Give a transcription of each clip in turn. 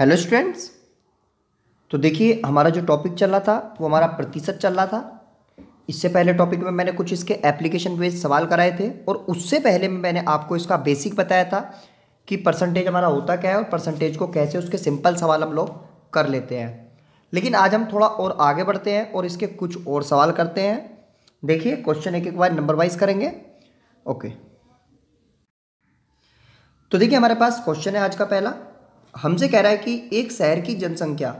Hello students तो देखिए हमारा जो टॉपिक चल रहा था, वो हमारा प्रतिशत चल रहा था। इससे पहले टॉपिक में मैंने कुछ इसके एप्लीकेशन बेस्ड सवाल कराए थे और उससे पहले में मैंने आपको इसका बेसिक बताया था कि परसेंटेज हमारा होता क्या है और परसेंटेज को कैसे उसके सिंपल सवाल हम लोग कर लेते हैं। लेकिन आज हम थोड़ा और आगे बढ़ते हैं और इसके कुछ और सवाल करते हैं। देखिए क्वेश्चन एक एक बार नंबर वाइज करेंगे। ओके तो देखिए हमारे पास क्वेश्चन है आज का पहला। हमसे कह रहा है कि एक शहर की जनसंख्या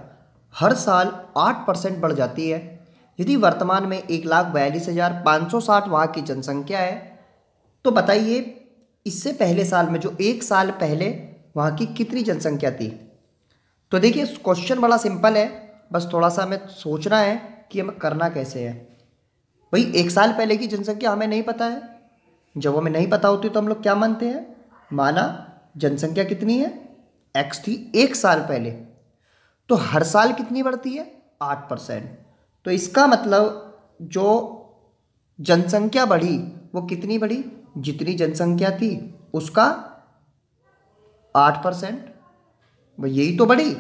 हर साल आठ परसेंट बढ़ जाती है। यदि वर्तमान में एक लाख बयालीस हज़ार पाँच सौ साठ वहाँ की जनसंख्या है तो बताइए, इससे पहले साल में, जो एक साल पहले वहाँ की कितनी जनसंख्या थी? तो देखिए क्वेश्चन बड़ा सिंपल है। बस थोड़ा सा हमें सोचना है कि हमें करना कैसे है। भाई, एक साल पहले की जनसंख्या हमें नहीं पता है। जब हमें नहीं पता होती तो हम लोग क्या मानते हैं? माना जनसंख्या कितनी है? एक्स थी एक साल पहले। तो हर साल कितनी बढ़ती है? आठ परसेंट। तो इसका मतलब जो जनसंख्या बढ़ी, वो कितनी बढ़ी? जितनी जनसंख्या थी, उसका आठ परसेंट। भाई यही तो बढ़ी।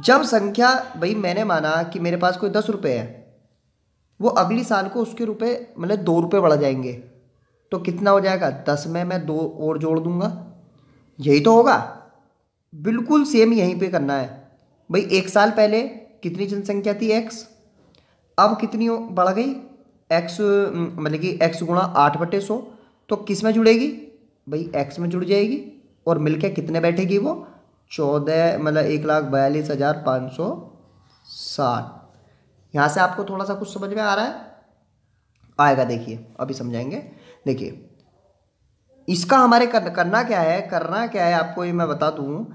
जब संख्या, भाई मैंने माना कि मेरे पास कोई दस रुपये है, वो अगली साल को उसके रुपए मतलब दो रुपये बढ़ जाएँगे। तो कितना हो जाएगा? दस में मैं दो और जोड़ दूँगा। यही तो होगा। बिल्कुल सेम यहीं पे करना है। भाई एक साल पहले कितनी जनसंख्या थी एक्स अब कितनी बढ़ गई? एक्स मतलब कि एक्स गुणा आठ बटे सौ तो किसमें जुड़ेगी? भाई एक्स में जुड़ जाएगी और मिलके कितने बैठेगी वो? चौदह मतलब एक लाख बयालीस हज़ार पाँच सौ साठ। यहाँ से आपको थोड़ा सा कुछ समझ में आ रहा है? आएगा देखिए अभी समझाएँगे। देखिए इसका हमारे कर, करना क्या है? करना क्या है आपको ये मैं बता दूँ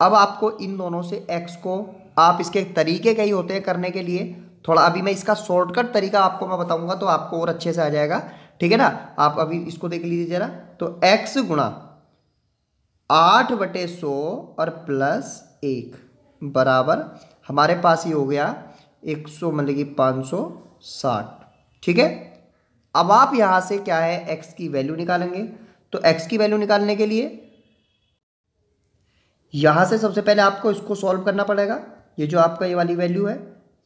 अब आपको इन दोनों से एक्स को आप इसके तरीके कई होते हैं करने के लिए। थोड़ा अभी मैं इसका शॉर्टकट तरीका आपको मैं बताऊँगा तो आपको और अच्छे से आ जाएगा। ठीक है ना? आप अभी इसको देख लीजिए जरा। तो एक्स गुणा आठ बटे सौ और प्लस एक बराबर हमारे पास ये हो गया एक सौ मतलब कि पाँच सौ साठ। ठीक है? अब आप यहाँ से क्या है? एक्स की वैल्यू निकालेंगे। तो एक्स की वैल्यू निकालने के लिए यहाँ से सबसे पहले आपको इसको सॉल्व करना पड़ेगा। ये जो आपका ये वाली वैल्यू है,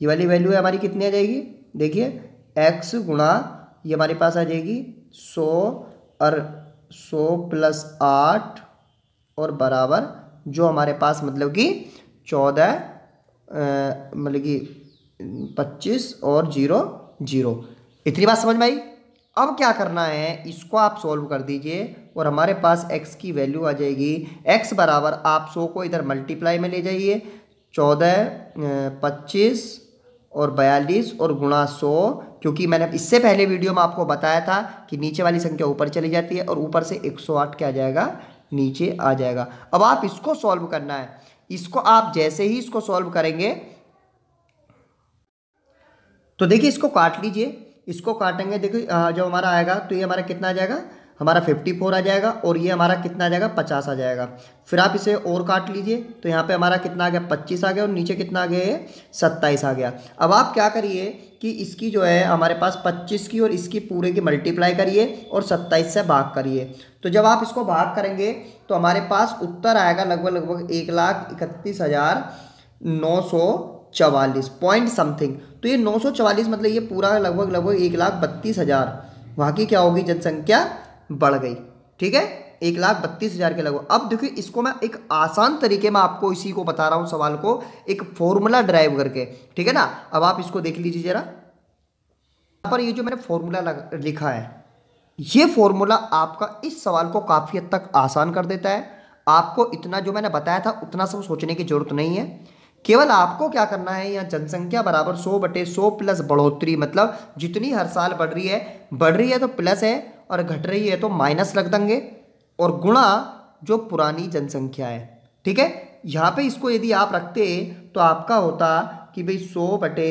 ये वाली वैल्यू है हमारी कितनी आ जाएगी? देखिए एक्स गुणा ये हमारे पास आ जाएगी सौ और सौ प्लस आठ और बराबर जो हमारे पास मतलब कि चौदह मतलब कि पच्चीस और ज़ीरो ज़ीरो। इतनी बात समझ में आई? अब क्या करना है, इसको आप सॉल्व कर दीजिए और हमारे पास x की वैल्यू आ जाएगी। x बराबर आप सौ को इधर मल्टीप्लाई में ले जाइए। चौदह पच्चीस और बयालीस और गुणा सौ, क्योंकि मैंने इससे पहले वीडियो में आपको बताया था कि नीचे वाली संख्या ऊपर चली जाती है और ऊपर से 108 क्या आ जाएगा? नीचे आ जाएगा। अब आप इसको सॉल्व करना है। इसको आप जैसे ही इसको सॉल्व करेंगे तो देखिए इसको काट लीजिए। इसको काटेंगे देखिए जब हमारा आएगा तो ये हमारा कितना आ जाएगा? हमारा फिफ्टी फोर आ जाएगा और ये हमारा कितना आ जाएगा? पचास आ जाएगा। फिर आप इसे और काट लीजिए तो यहाँ पे हमारा कितना आ गया? पच्चीस आ गया और नीचे कितना आ गया? सत्ताईस आ गया। अब आप क्या करिए कि इसकी जो है, हमारे पास पच्चीस की और इसकी पूरे की मल्टीप्लाई करिए और सत्ताईस से भाग करिए। तो जब आप इसको भाग करेंगे तो हमारे पास उत्तर आएगा लगभग लगभग एक लाख इकतीस हज़ार नौ सौ चवालीस पॉइंट समथिंग तो ये नौ सौ चवालीस मतलब ये पूरा लगभग लगभग एक लाख बत्तीस हज़ार. वहाँ की क्या होगी? जनसंख्या बढ़ गई। ठीक है? एक लाख बत्तीस हज़ार के लगभग. अब देखिए, इसको मैं एक आसान तरीके में आपको इसी को बता रहा हूँ सवाल को, एक फॉर्मूला ड्राइव करके. ठीक है ना? अब आप इसको देख लीजिए ज़रा। यहाँ पर ये जो मैंने फॉर्मूला लिखा है, ये फॉर्मूला आपका इस सवाल को काफ़ी हद तक आसान कर देता है। आपको इतना जो मैंने बताया था, उतना सब सोचने की ज़रूरत नहीं है। केवल आपको क्या करना है? यहाँ जनसंख्या बराबर सौ बटे सौ प्लस बढ़ोतरी मतलब जितनी हर साल बढ़ रही है, बढ़ रही है तो प्लस है और घट रही है तो माइनस रख देंगे और गुणा जो पुरानी जनसंख्या है। ठीक है? यहाँ पे इसको यदि आप रखते तो आपका होता कि भाई सौ बटे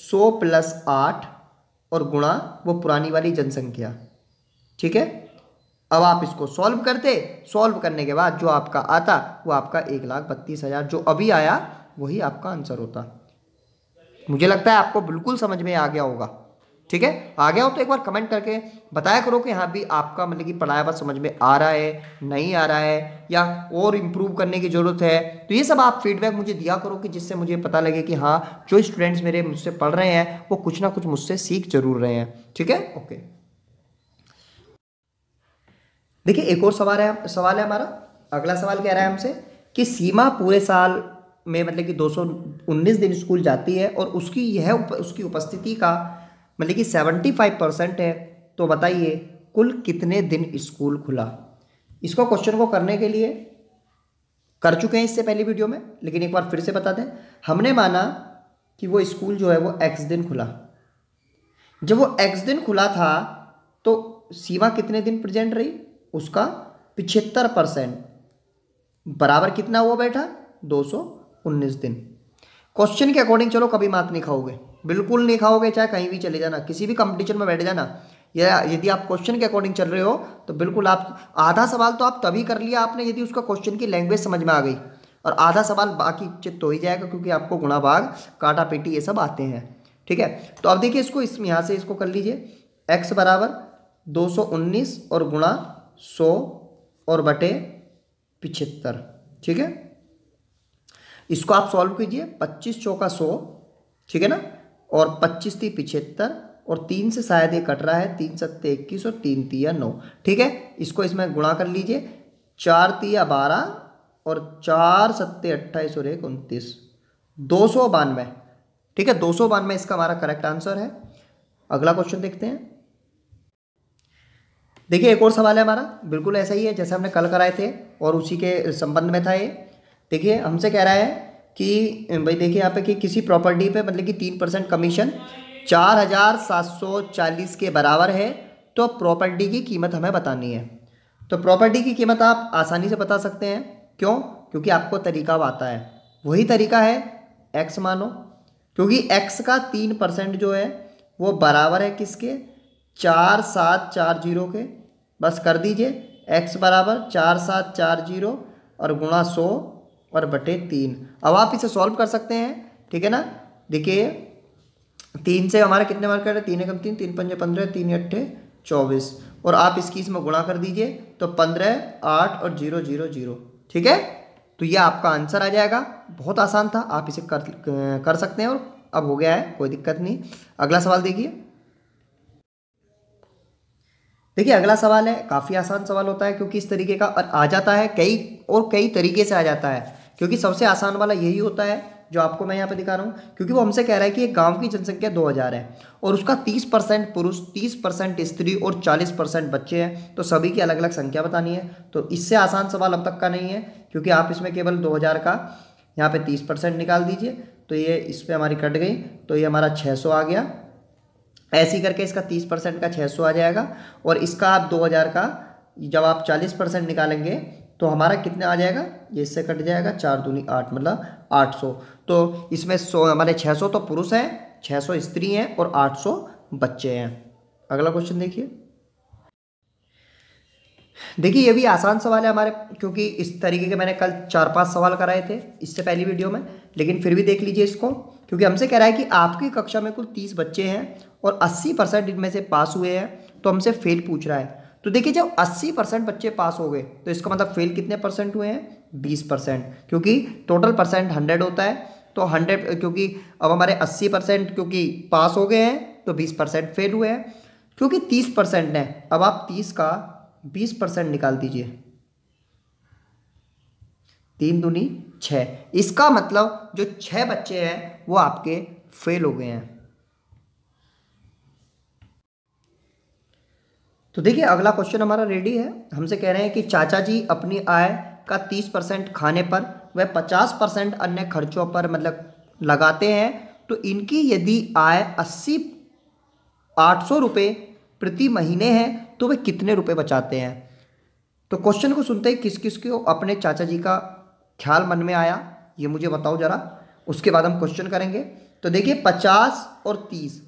सौ प्लस आठ और गुणा वो पुरानी वाली जनसंख्या। ठीक है? अब आप इसको सॉल्व करते, सॉल्व करने के बाद जो आपका आता वो आपका एक लाख बत्तीस हज़ार, जो अभी आया वही आपका आंसर होता। मुझे लगता है आपको बिल्कुल समझ में आ गया होगा। ठीक है? आ गया हो तो एक बार कमेंट करके बताया करो कि हाँ भी आपका मतलब कि पढ़ाया हुआ समझ में आ रहा है, नहीं आ रहा है, या और इम्प्रूव करने की ज़रूरत है। तो ये सब आप फीडबैक मुझे दिया करो कि जिससे मुझे पता लगे कि हाँ जो स्टूडेंट्स मेरे मुझसे पढ़ रहे हैं, वो कुछ ना कुछ मुझसे सीख ज़रूर रहे हैं। ठीक है? ओके देखिए, एक और सवाल है सवाल है हमारा। अगला सवाल कह रहा है हमसे? कि सीमा पूरे साल में मतलब कि 219 दिन स्कूल जाती है और उसकी यह उप, उसकी उपस्थिति का मतलब कि 75 परसेंट है। तो बताइए कुल कितने दिन स्कूल खुला? इसको क्वेश्चन को करने के लिए कर चुके हैं इससे पहली वीडियो में लेकिन एक बार फिर से बता दें हमने माना कि वो स्कूल जो है वो एक्स दिन खुला। जब वो एक्स दिन खुला था तो सीमा कितने दिन प्रेजेंट रही? उसका पिछहत्तर परसेंट। बराबर कितना हुआ बैठा? दो सौ उन्नीस दिन। क्वेश्चन के अकॉर्डिंग चलो, कभी मार्क नहीं खाओगे। बिल्कुल नहीं खाओगे, चाहे कहीं भी चले जाना, किसी भी कंपटीशन में बैठ जाना। या यदि आप क्वेश्चन के अकॉर्डिंग चल रहे हो तो बिल्कुल आप, आधा सवाल तो आप तभी कर लिया आपने, यदि उसका क्वेश्चन की लैंग्वेज समझ में आ गई। और आधा सवाल बाकी चित्त हो ही जाएगा, क्योंकि आपको गुणा भाग, काटा पेटी ये सब आते हैं। ठीक है? तो अब देखिए इसको इस यहाँ से इसको कर लीजिए। एक्स बराबर 219 और गुणा 100 और बटे पिछहत्तर। ठीक है? इसको आप सॉल्व कीजिए, पच्चीस चौका सौ, ठीक है ना? और पच्चीस थी पिछहत्तर, और तीन से शायद ये कट रहा है, तीन सत्ते इक्कीस और तीन तिया नौ, ठीक है? इसको इसमें गुणा कर लीजिए, चार तिया बारह और चार सत्ते अट्ठाईस और एक उनतीस, दो सौ बानवे, ठीक है? दो सौ बानवे इसका हमारा करेक्ट आंसर है। अगला क्वेश्चन देखते हैं। देखिए, एक और सवाल है हमारा, बिल्कुल ऐसा ही है, जैसे हमने कल कराए थे, और उसी के संबंध में था ये। देखिए, हमसे कह रहा है कि, भाई देखिए यहाँ पे कि किसी प्रॉपर्टी पे मतलब कि तीन परसेंट कमीशन चार हज़ार सात सौ चालीस के बराबर है तो प्रॉपर्टी की कीमत हमें बतानी है। तो प्रॉपर्टी की कीमत आप आसानी से बता सकते हैं। क्यों? क्योंकि आपको तरीका आता है। वही तरीका है एक्स मानो, क्योंकि एक्स का तीन परसेंट जो है, वो बराबर है किसके? चार सात चार ज़ीरो के। बस कर दीजिए एक्स बराबर चार सात चार ज़ीरो और गुणा सौ और बटे तीन। अब आप इसे सॉल्व कर सकते हैं, ठीक है ना? देखिए, तीन से हमारे कितने मार्क है? तीन एकम तीन तीन पंजे पंद्रह, तीन अट्ठे चौबीस। और आप इसकी इसमें गुणा कर दीजिए तो पंद्रह, आठ और ज़ीरो ज़ीरो ज़ीरो, ठीक है? तो ये आपका आंसर आ जाएगा। बहुत आसान था, आप इसे कर कर सकते हैं और अब हो गया है, कोई दिक्कत नहीं। अगला सवाल देखिए। देखिए, अगला सवाल है, काफ़ी आसान सवाल होता है, क्योंकि इस तरीके का और आ जाता है, कई और कई तरीके से आ जाता है। क्योंकि सबसे आसान वाला यही होता है जो आपको मैं यहाँ पे दिखा रहा हूँ, क्योंकि वो हमसे कह रहा है कि एक गाँव की जनसंख्या 2000 है और उसका 30 परसेंट पुरुष 30 परसेंट स्त्री और 40 परसेंट बच्चे हैं तो सभी की अलग अलग संख्या बतानी है। तो इससे आसान सवाल अब तक का नहीं है, क्योंकि आप इसमें केवल 2000 का यहाँ पे 30 परसेंट निकाल दीजिए तो ये इस पर हमारी कट गई तो ये हमारा छः सौ आ गया। ऐसे करके इसका तीस परसेंट का छः सौ आ जाएगा और इसका आप दो हज़ार का जब आप चालीस परसेंट निकालेंगे तो हमारा कितना आ जाएगा? ये इससे कट जाएगा चार दूनी आठ मतलब आठ सौ। तो इसमें सौ, हमारे छः सौ तो पुरुष हैं छः सौ स्त्री हैं और आठ सौ बच्चे हैं। अगला क्वेश्चन देखिए। देखिए, ये भी आसान सवाल है हमारे, क्योंकि इस तरीके के मैंने कल चार पाँच सवाल कराए थे इससे पहली वीडियो में, लेकिन फिर भी देख लीजिए इसको, क्योंकि हमसे कह रहा है कि आपकी कक्षा में कुल तीस बच्चे हैं और अस्सी परसेंट इनमें से पास हुए हैं तो हमसे फेल पूछ रहा है। तो देखिए जब 80 परसेंट बच्चे पास हो गए तो इसका मतलब फेल कितने परसेंट हुए हैं? 20 परसेंट। क्योंकि टोटल परसेंट 100 होता है तो 100 क्योंकि अब हमारे 80 परसेंट क्योंकि पास हो गए हैं तो 20 परसेंट फेल हुए हैं। क्योंकि 30 परसेंट है अब आप 30 का 20 परसेंट निकाल दीजिए। तीन दूनी छः। इसका मतलब जो छः बच्चे हैं, वो आपके फेल हो गए हैं। तो देखिए, अगला क्वेश्चन हमारा रेडी है। हमसे कह रहे हैं कि चाचा जी अपनी आय का तीस परसेंट खाने पर, वह पचास परसेंट अन्य खर्चों पर मतलब लगाते हैं। तो इनकी यदि आय अस्सी आठ सौ रुपये प्रति महीने है तो वे कितने रुपए बचाते हैं? तो क्वेश्चन को सुनते ही किस किस को अपने चाचा जी का ख्याल मन में आया? ये मुझे बताओ ज़रा। उसके बाद हम क्वेश्चन करेंगे। तो देखिए, पचास और तीस,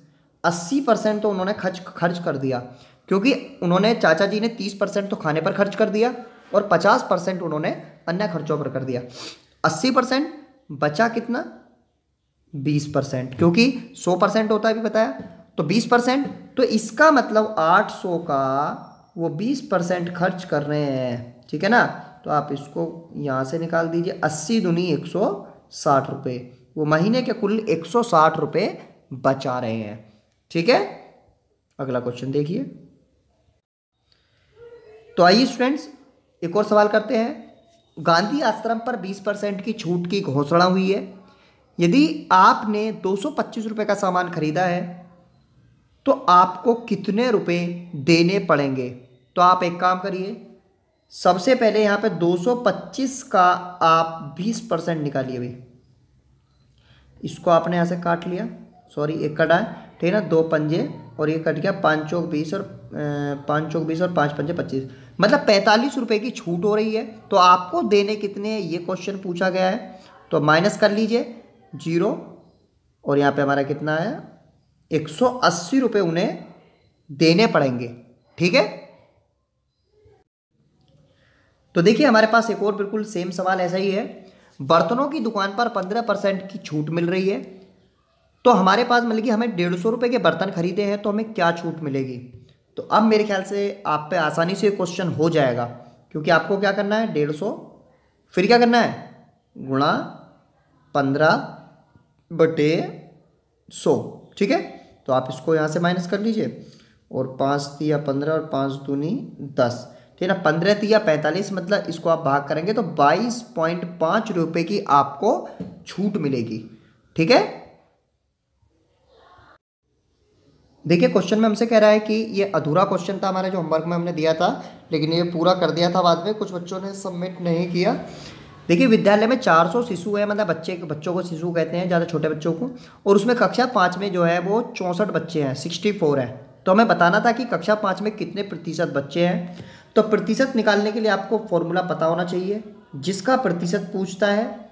अस्सी परसेंट तो उन्होंने खर्च खर्च कर दिया। क्योंकि उन्होंने चाचा जी ने तीस परसेंट तो खाने पर खर्च कर दिया और पचास परसेंट उन्होंने अन्य खर्चों पर कर दिया। अस्सी परसेंट, बचा कितना? बीस परसेंट, क्योंकि सौ परसेंट होता है भी बताया। तो बीस परसेंट तो इसका मतलब आठ सौ का वो बीस परसेंट खर्च कर रहे हैं, ठीक है ना? तो आप इसको यहाँ से निकाल दीजिए, अस्सी दुनी एक सौ साठ रुपये वो महीने के कुल एक सौ साठ रुपये बचा रहे हैं, ठीक है? अगला क्वेश्चन देखिए। तो आइए स्टूडेंट्स एक और सवाल करते हैं। गांधी आश्रम पर 20 परसेंट की छूट की घोषणा हुई है। यदि आपने दो सौ का सामान खरीदा है तो आपको कितने रुपए देने पड़ेंगे? तो आप एक काम करिए, सबसे पहले यहाँ पे 225 का आप 20 परसेंट निकालिए भाई। इसको आपने यहाँ से काट लिया। सॉरी एक कटा है। ठीक है ना? दो पंजे और ये कट गया पाँच चौक बीस और पाँच चौक बीस और पाँच पंजे पच्चीस। मतलब पैंतालीस रुपये की छूट हो रही है तो आपको देने कितने हैं? ये क्वेश्चन पूछा गया है। तो माइनस कर लीजिए ज़ीरो और यहाँ पे हमारा कितना है एक सौ अस्सी रुपये उन्हें देने पड़ेंगे, ठीक है? तो देखिए, हमारे पास एक और बिल्कुल सेम सवाल ऐसा ही है। बर्तनों की दुकान पर पंद्रह परसेंट की छूट मिल रही है तो हमारे पास मतलब कि हमें डेढ़ सौ रुपये के बर्तन खरीदे हैं तो हमें क्या छूट मिलेगी? तो अब मेरे ख्याल से आप पे आसानी से क्वेश्चन हो जाएगा, क्योंकि आपको क्या करना है? डेढ़ सौ। फिर क्या करना है? गुणा पंद्रह बटे सौ। ठीक है? तो आप इसको यहाँ से माइनस कर लीजिए, और पाँच तिया पंद्रह और पाँच दूनी दस। ठीक है ना? पंद्रह तिया पैंतालीस मतलब इसको आप भाग करेंगे तो बाईस पॉइंट पाँच रुपये की आपको छूट मिलेगी। ठीक है? देखिए क्वेश्चन में हमसे कह रहा है कि ये अधूरा क्वेश्चन था हमारा, जो होमवर्क में हमने दिया था, लेकिन ये पूरा कर दिया था बाद में, कुछ बच्चों ने सबमिट नहीं किया। देखिए, विद्यालय में 400 शिशु है मतलब बच्चे, बच्चों को शिशु कहते हैं, ज़्यादा छोटे बच्चों को, और उसमें कक्षा पाँच में जो है, वो चौंसठ बच्चे हैं सिक्सटी फोर है। तो हमें बताना था कि कक्षा पाँच में कितने प्रतिशत बच्चे हैं। तो प्रतिशत निकालने के लिए आपको फॉर्मूला पता होना चाहिए, जिसका प्रतिशत पूछता है,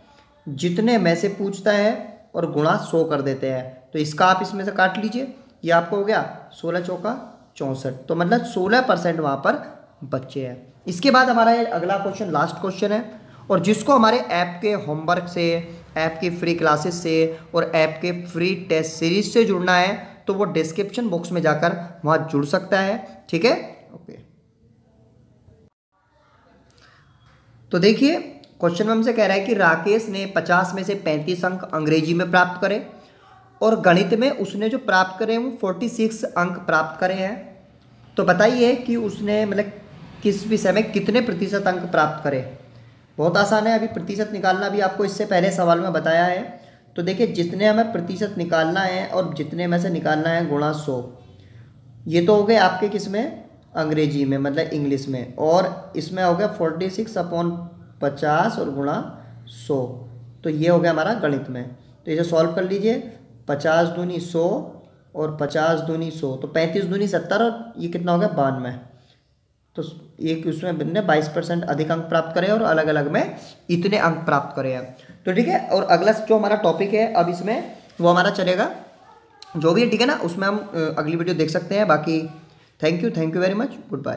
जितने में से पूछता है, और गुणा सौ कर देते हैं। तो इसका आप इसमें से काट लीजिए। ये आपको हो गया सोलह चौका चौंसठ। तो मतलब सोलह परसेंट वहाँ पर बच्चे हैं। इसके बाद हमारा ये अगला क्वेश्चन लास्ट क्वेश्चन है। और जिसको हमारे ऐप के होमवर्क से ऐप की फ्री क्लासेस से और ऐप के फ्री टेस्ट सीरीज़ से जुड़ना है तो वो डिस्क्रिप्शन बॉक्स में जाकर वहाँ जुड़ सकता है। ठीक है? ओके तो देखिए क्वेश्चन में हमसे कह रहा है कि राकेश ने 50 में से 35 अंक अंग्रेज़ी में प्राप्त करे। और गणित में उसने जो प्राप्त करे वो 46 अंक प्राप्त करे हैं। तो बताइए कि उसने मतलब किस विषय में कितने प्रतिशत अंक प्राप्त करे? बहुत आसान है, अभी प्रतिशत निकालना भी आपको इससे पहले सवाल में बताया है। तो देखिए, जितने हमें प्रतिशत निकालना है और जितने में से निकालना है, गुणा सौ। ये तो हो गए आपके किसमें? अंग्रेज़ी में मतलब इंग्लिश में। और इसमें हो गया फोर्टी सिक्स अपॉन पचास और गुणा सौ। तो ये हो गया हमारा गणित में। तो इसे सॉल्व कर लीजिए। पचास दूनी सौ और पचास दूनी सौ तो पैंतीस दूनी सत्तर और ये कितना हो गया? बानवे। तो एक उसमें ने बाईस परसेंट अधिक अंक प्राप्त करें और अलग अलग में इतने अंक प्राप्त करें तो ठीक है, और अगला जो हमारा टॉपिक है, अब इसमें वो हमारा चलेगा। जो भी है, ठीक है ना, उसमें हम अगली वीडियो देख सकते हैं, बाकी thank you thank you very much goodbye